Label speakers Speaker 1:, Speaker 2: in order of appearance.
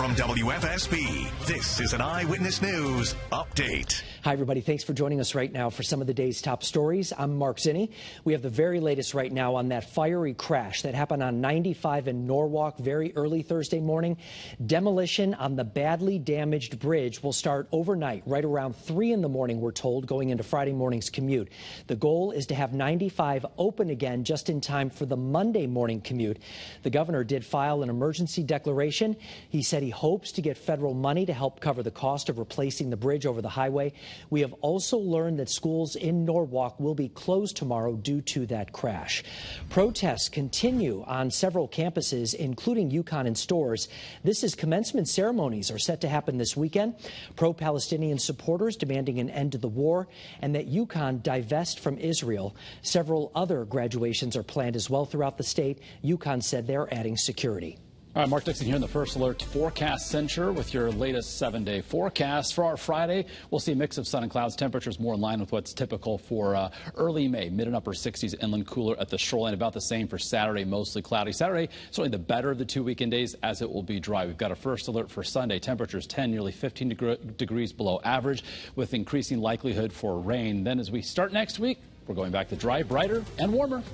Speaker 1: From WFSB, this is an Eyewitness News update.
Speaker 2: Hi, everybody. Thanks for joining us right now for some of the day's top stories. I'm Mark Zinni. We have the very latest right now on that fiery crash that happened on 95 in Norwalk very early Thursday morning. Demolition on the badly damaged bridge will start overnight, right around 3 in the morning, we're told, going into Friday morning's commute. The goal is to have 95 open again just in time for the Monday morning commute. The governor did file an emergency declaration. He said he hopes to get federal money to help cover the cost of replacing the bridge over the highway. We have also learned that schools in Norwalk will be closed tomorrow due to that crash. Protests continue on several campuses, including UConn and Storrs. This is commencement ceremonies are set to happen this weekend. Pro-Palestinian supporters demanding an end to the war and that UConn divest from Israel. Several other graduations are planned as well throughout the state. UConn said they're adding security.
Speaker 3: All right, Mark Dixon here in the First Alert Forecast Center with your latest seven day forecast. For our Friday, we'll see a mix of sun and clouds. Temperatures more in line with what's typical for uh, early May. Mid and upper 60s, inland cooler at the shoreline. About the same for Saturday, mostly cloudy. Saturday, certainly the better of the two weekend days as it will be dry. We've got a First Alert for Sunday. Temperatures 10, nearly 15 deg degrees below average with increasing likelihood for rain. Then as we start next week, we're going back to dry, brighter, and warmer.